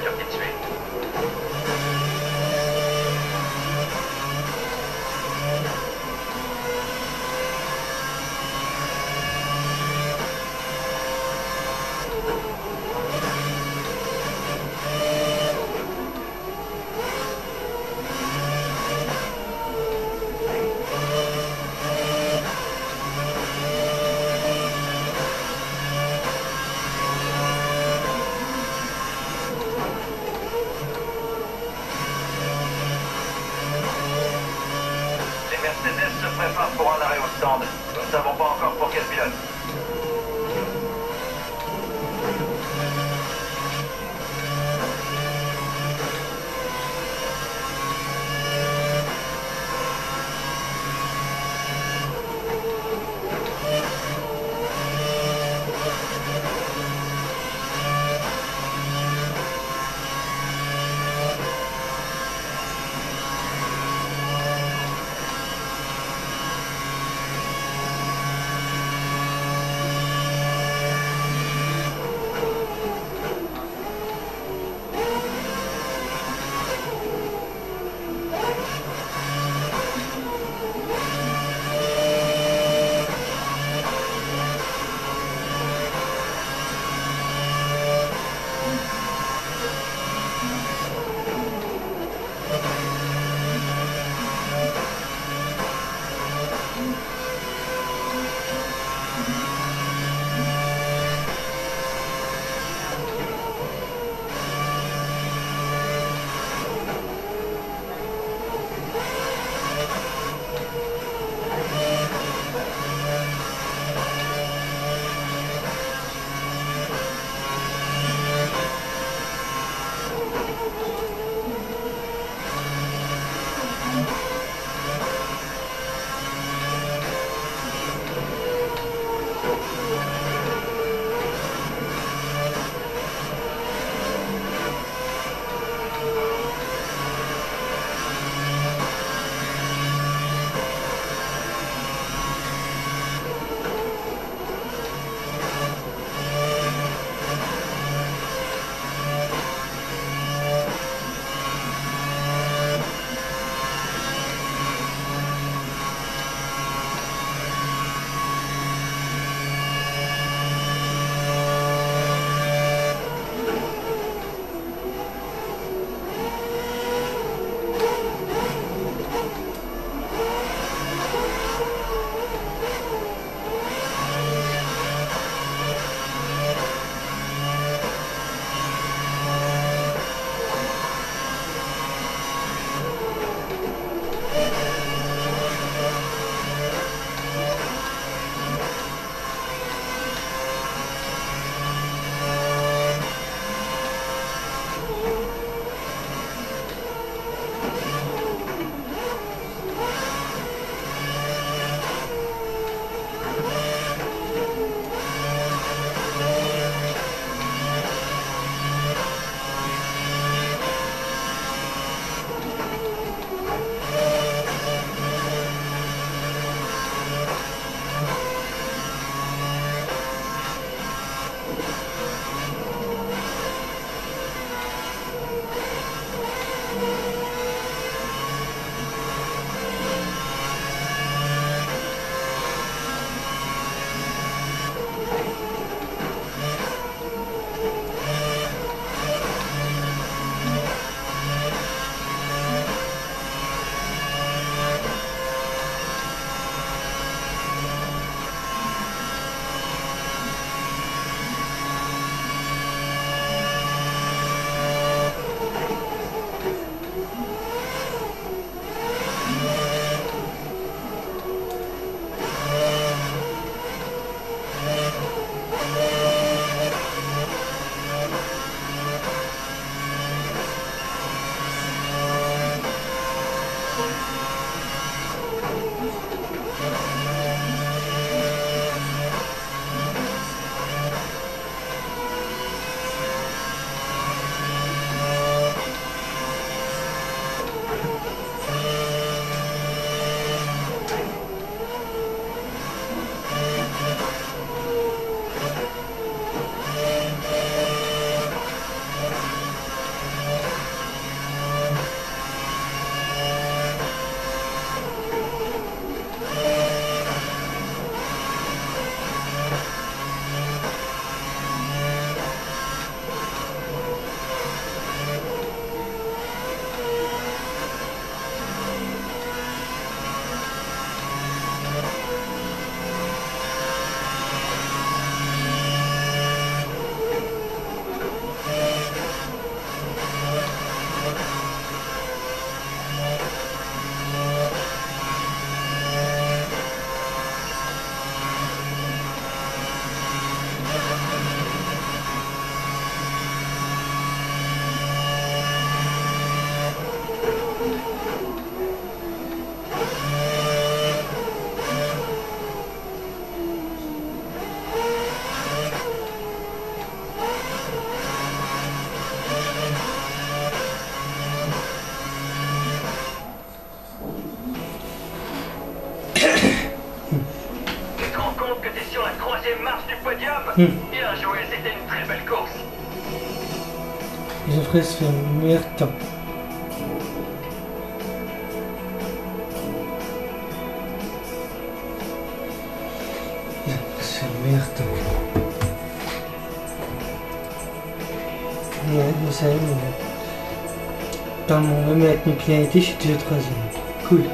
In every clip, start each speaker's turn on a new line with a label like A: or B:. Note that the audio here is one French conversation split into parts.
A: 안정기 Mercedes se préparent pour un arrêt au stand. Nous ne savons pas encore pour quel pilote. Bien joué, c'était une très belle course.
B: Geoffrey se fait un meilleur temps. Fait un meilleur temps. Vous savez, mais dans mon même je suis toujours troisième. Cool.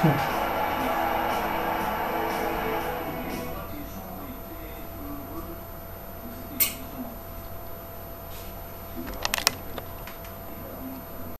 B: Hmm.